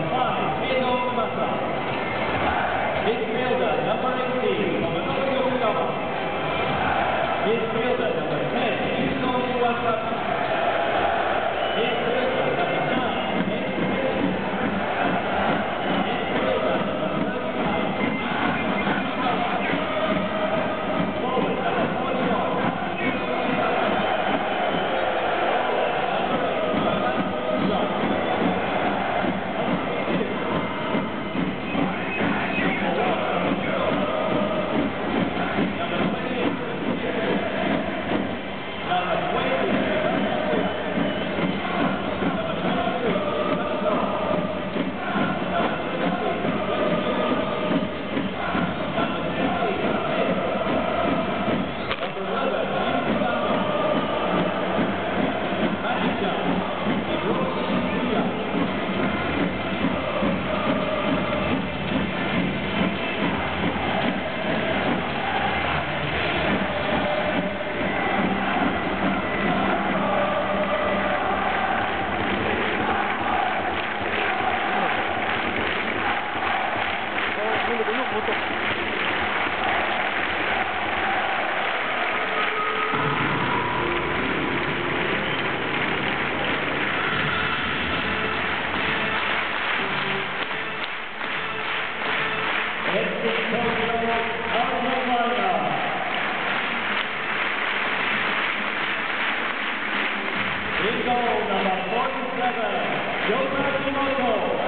Come on. goal, number 47, Joseph Kimoto.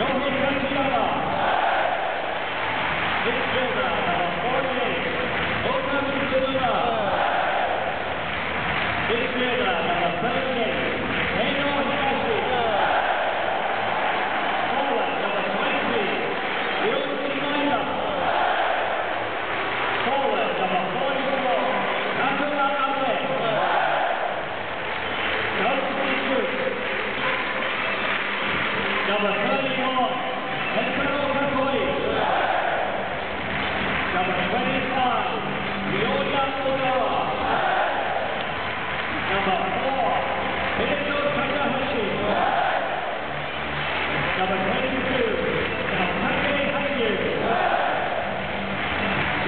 Big fielder, number 38,